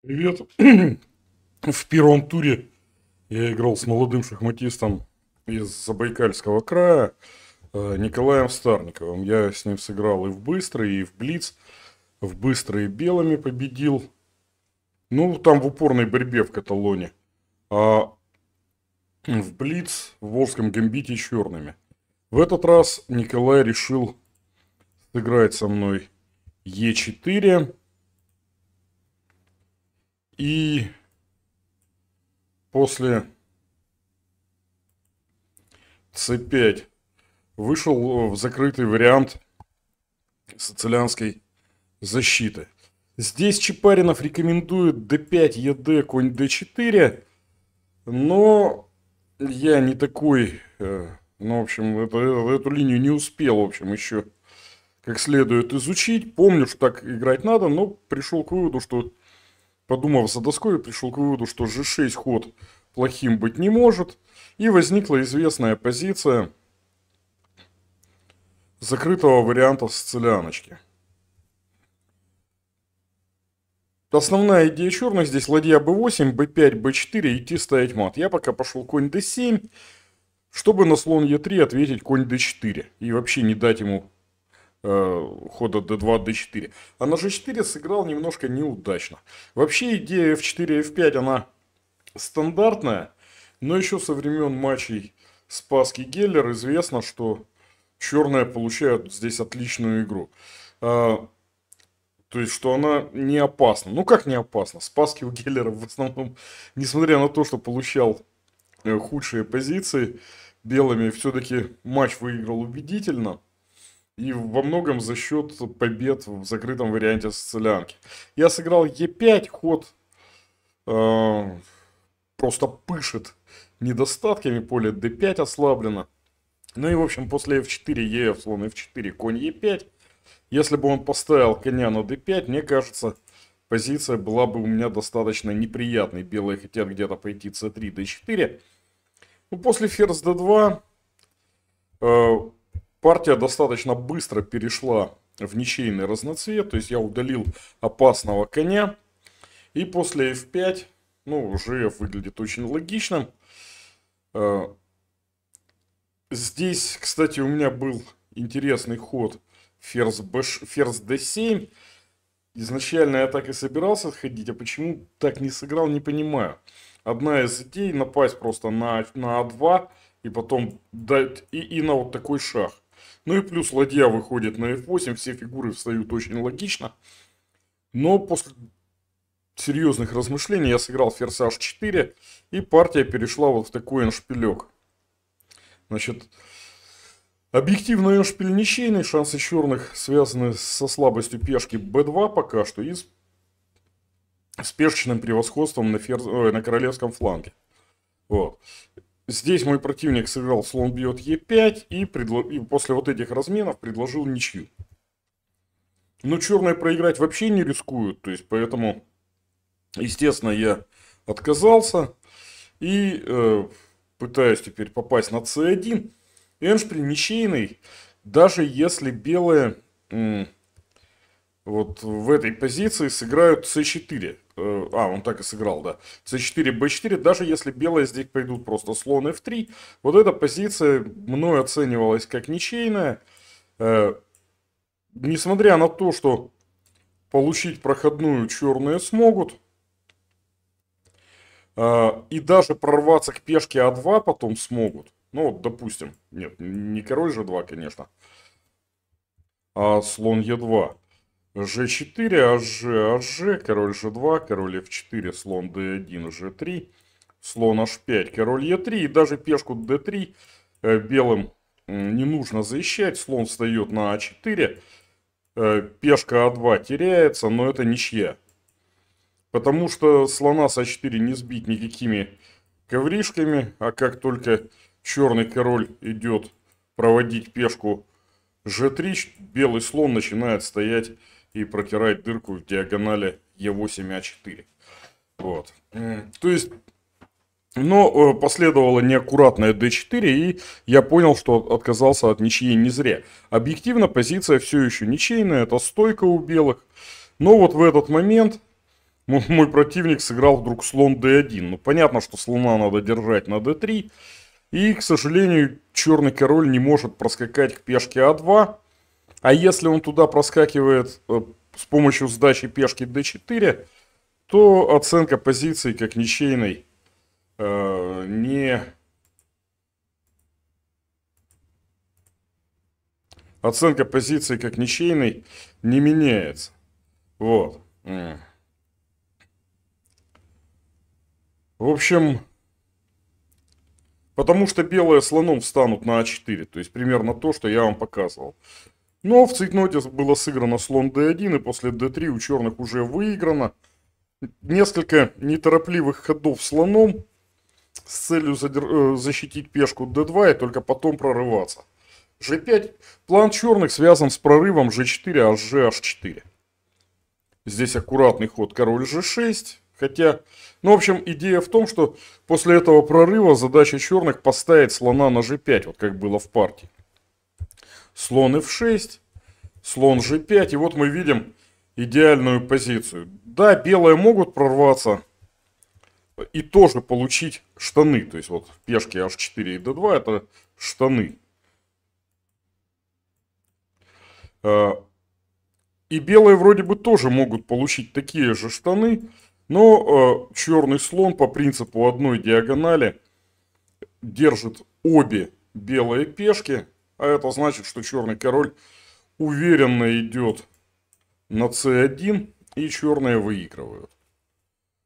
Привет. В первом туре я играл с молодым шахматистом из Забайкальского края э, Николаем Старниковым. Я с ним сыграл и в быстрый, и в блиц. В быстрый белыми победил. Ну, там в упорной борьбе в Каталоне. А в блиц в Волжском гамбите черными. В этот раз Николай решил сыграть со мной Е4 и после c5 вышел в закрытый вариант сицилианской защиты. Здесь Чапаринов рекомендует d5, ед, конь d4, но я не такой, э, ну, в общем, это, эту линию не успел, в общем, еще как следует изучить. Помню, что так играть надо, но пришел к выводу, что подумав за доской, пришел к выводу, что g6 ход плохим быть не может. И возникла известная позиция закрытого варианта сцилианочки. Основная идея черных здесь ладья b8, b5, b4, идти ставить мат. Я пока пошел конь d7, чтобы на слон e3 ответить конь d4. И вообще не дать ему хода d2, d4. А на g4 сыграл немножко неудачно. Вообще идея f4, f5, она стандартная, но еще со времен матчей Спаски Геллер известно, что черные получают здесь отличную игру. А, то есть, что она не опасна. Ну, как не опасна? Спаски у Геллера в основном, несмотря на то, что получал э, худшие позиции белыми, все-таки матч выиграл убедительно. И во многом за счет побед в закрытом варианте сцелянки. Я сыграл Е5, ход э, просто пышет недостатками, поле D5 ослаблено. Ну и в общем после F4, ЕФ, слон F4, конь Е5. Если бы он поставил коня на D5, мне кажется, позиция была бы у меня достаточно неприятной. Белые хотят где-то пойти C3, D4. Ну, после ферзь D2 э, партия достаточно быстро перешла в ничейный разноцвет, то есть я удалил опасного коня. И после f5, ну, уже выглядит очень логичным. Э, здесь, кстати, у меня был интересный ход ферзь, b, ферзь d7. Изначально я так и собирался сходить, а почему так не сыграл, не понимаю. Одна из идей напасть просто на, на а2 и потом дать и, и на вот такой шаг. Ну и плюс ладья выходит на f8, все фигуры встают очень логично. Но после серьезных размышлений я сыграл ферзь h4, и партия перешла вот в такой эншпилек. Значит, объективно эншпиль ничейный, шансы черных связаны со слабостью пешки b2 пока что и с, с пешечным превосходством на, ферз... Ой, на королевском фланге. Вот. Здесь мой противник сыграл слон бьет Е5 и, предло... и после вот этих разменов предложил ничью. Но черные проиграть вообще не рискуют, то есть поэтому, естественно, я отказался и э, пытаюсь теперь попасть на c1. Эншпиль ничейный, даже если белые вот в этой позиции сыграют c4. А, он так и сыграл, да. c4, b4, даже если белые здесь пойдут просто слон f3, вот эта позиция мной оценивалась как ничейная. Э, несмотря на то, что получить проходную черные смогут, э, и даже прорваться к пешке а2 потом смогут. Ну, вот, допустим, нет, не король же 2, конечно, а слон е2 g4, аж, аж, король g2, король f4, слон d1, g3, слон h5, король e3 и даже пешку d3 э, белым не нужно защищать, слон встает на а4, э, пешка а2 теряется, но это ничья. Потому что слона с а4 не сбить никакими ковришками, а как только черный король идет проводить пешку g3, белый слон начинает стоять и протирать дырку в диагонали Е8А4. Вот. То есть, но э, последовало неаккуратное d4, и я понял, что отказался от ничьей не зря. Объективно позиция все еще ничейная, это стойка у белых. Но вот в этот момент мой противник сыграл вдруг слон d1. Ну, понятно, что слона надо держать на d3. И, к сожалению, черный король не может проскакать к пешке а2. А если он туда проскакивает э, с помощью сдачи пешки d4, то оценка позиции как ничейной э, не... Оценка позиции как ничейной не меняется. Вот. В общем, потому что белые слоном встанут на А4. То есть примерно то, что я вам показывал. Но в цейтноте было сыграно слон d1, и после d3 у черных уже выиграно. Несколько неторопливых ходов слоном с целью задер... Э, защитить пешку d2 и только потом прорываться. g5. План черных связан с прорывом g4, а gh4. Здесь аккуратный ход король g6. Хотя, ну, в общем, идея в том, что после этого прорыва задача черных поставить слона на g5, вот как было в партии. Слон f6, слон g5, и вот мы видим идеальную позицию. Да, белые могут прорваться и тоже получить штаны. То есть вот пешки h4 и d2 это штаны. А, и белые вроде бы тоже могут получить такие же штаны, но э, черный слон по принципу одной диагонали держит обе белые пешки, а это значит, что черный король уверенно идет на c1 и черные выигрывают.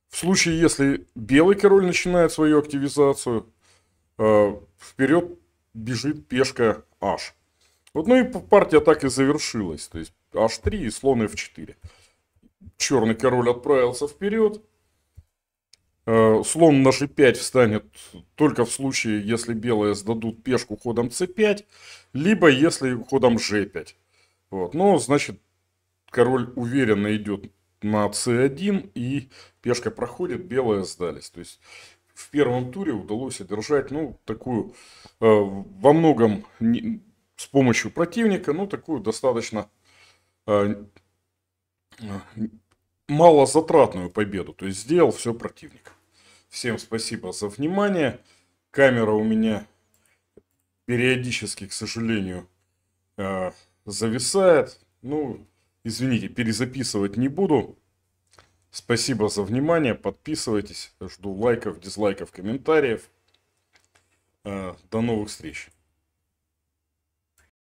В случае, если белый король начинает свою активизацию, э, вперед бежит пешка h. Вот, ну и партия так и завершилась. То есть h3 и слон f4. Черный король отправился вперед. Э, слон на g5 встанет только в случае, если белые сдадут пешку ходом c5, либо если ходом g5. Вот. Но, значит, король уверенно идет на c1 и пешка проходит, белые сдались. То есть в первом туре удалось одержать, ну, такую, э, во многом не, с помощью противника, ну, такую достаточно э, малозатратную победу. То есть сделал все противник. Всем спасибо за внимание. Камера у меня периодически, к сожалению, э, зависает. Ну, извините, перезаписывать не буду. Спасибо за внимание. Подписывайтесь. Жду лайков, дизлайков, комментариев. Э, до новых встреч.